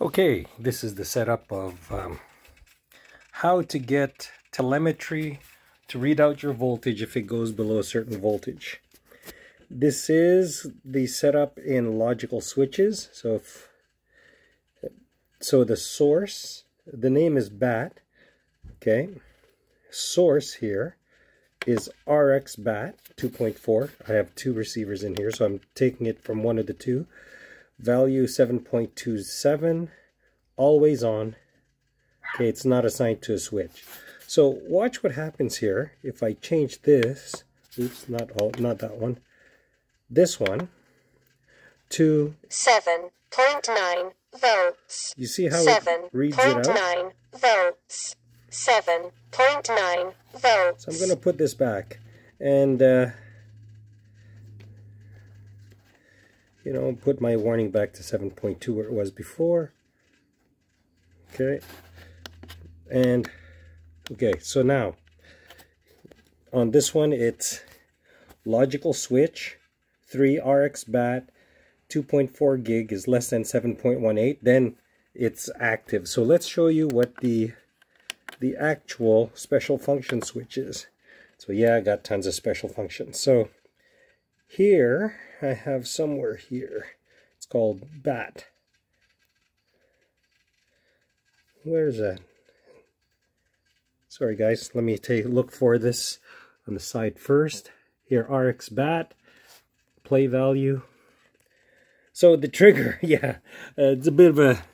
Okay, this is the setup of um, how to get telemetry to read out your voltage if it goes below a certain voltage. This is the setup in logical switches. So if, so the source, the name is BAT, okay? Source here is RX BAT 2.4. I have two receivers in here, so I'm taking it from one of the two value 7.27 always on. Okay it's not assigned to a switch. So watch what happens here. If I change this oops not all not that one this one to 7.9 volts you see how it reads it out? volts 7.9 volts so I'm going to put this back. And uh, you know, put my warning back to 7.2 where it was before. Okay. And, okay, so now, on this one, it's logical switch, 3 RX bat, 2.4 gig is less than 7.18, then it's active. So let's show you what the the actual special function switch is. So yeah, I got tons of special functions. So here, I have somewhere here. It's called BAT. Where's that? Sorry guys, let me take a look for this on the side first. Here, RX BAT, play value. So the trigger, yeah, uh, it's a bit of a...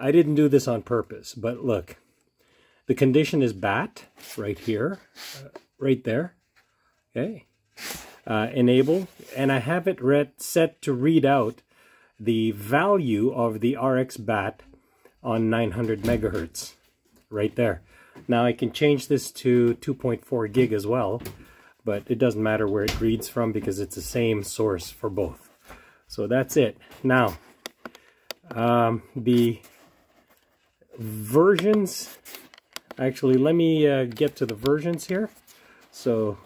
I didn't do this on purpose, but look. The condition is BAT, right here, uh, right there. Okay uh, enable and I have it read, set to read out the value of the RX bat on 900 megahertz right there. Now I can change this to 2.4 gig as well, but it doesn't matter where it reads from because it's the same source for both. So that's it. Now, um, the versions, actually let me uh, get to the versions here. So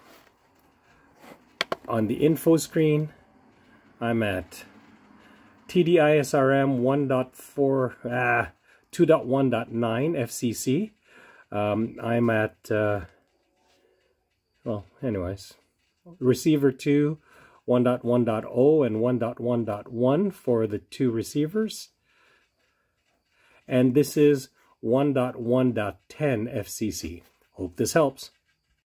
on the info screen, I'm at TD-ISRM 1.4, ah, 2.1.9 FCC. Um, I'm at, uh, well, anyways, receiver 2, 1.1.0 and 1.1.1 for the two receivers. And this is 1.1.10 FCC. Hope this helps.